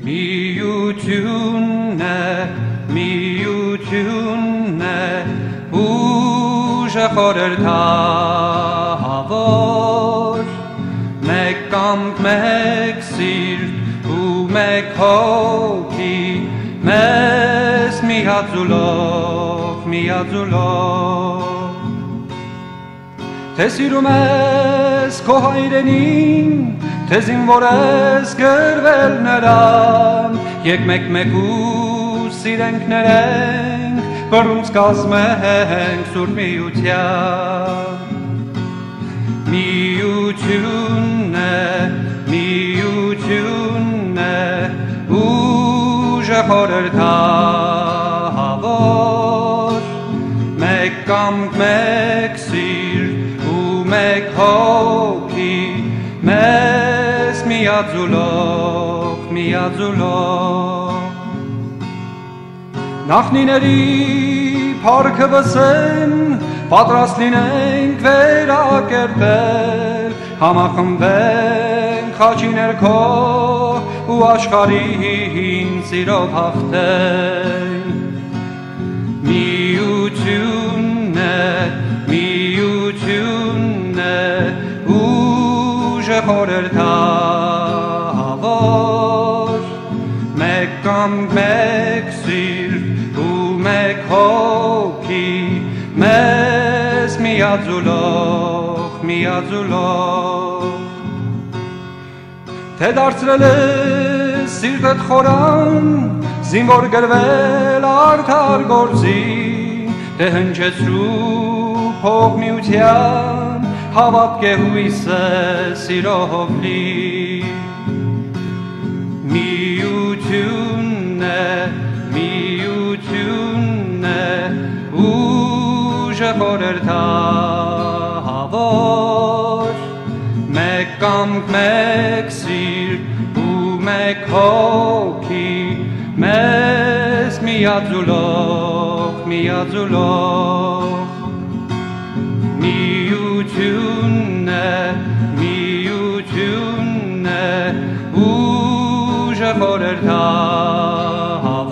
Միությունն է, միությունն է, ուժը խորհրդավոր, մեկ կամք, մեկ սիրտ ու մեկ հոգի, մեզ միաձուլով, միաձուլով։ Թե սիրում ես քո հայրենին, թե զինվոր ես գրվել նրան, եկ մեկ մեկու սիրենք ներենք, բռունց կազմենք սուր միության։ Միությունն է, միությունն է, ուժը խորհրդավոր, մեկ կամք, մեկ սիրտ ու մեկ հոգի, մեզ միաձուլող, միաձուլող։ Նախնիների փառքը վսեն, պատրաստ լինենք վերակերտել, համախմբենք խաչի ներքո ու աշխարհին սիրով հաղթել։ Միությունն է, միությունն է, ուժը խորհրդավոր, մեկ կամ մեկ սիրտ ու մեկ հոգի, մեզ միաձուլող, միաձուլող։ Թե դարձրել ես սիրտդ խորան, զինվոր գրվել արդար գործի, թե հնչեցրու փող միության, հավատք է հույսը սիրով լի։ Միությունն է, միությունն է, ուժը խորհրդավոր, մեկ կամք, մեկ սիրտ ու մեկ հոգի, մեզ միաձուլող, միաձուլող։ Միությունն խորհրդավոր,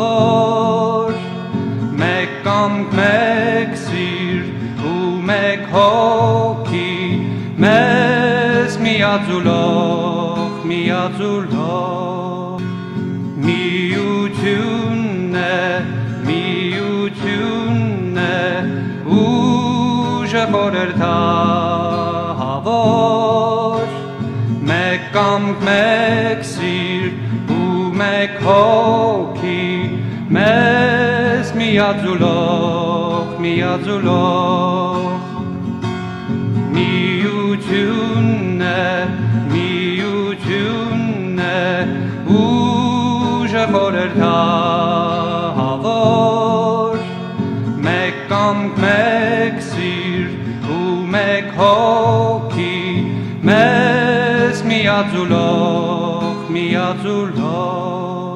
մեկ կամք, մեկ սիրտ ու մեկ հոգի, մեզ միաձուլող, միաձուլող։ Միությունն է, միությունն է, ուժը խորհրդավոր, մեկ կամք, մեկ հոգի, մեզ միաձուլող, միաձուլող։ Միությունն է, միությունն է, ուժը խորհրդավոր, մեկ կամք, մեկ սիրտ ու մեկ հոգի, մեզ միաձուլող, միաձուլող։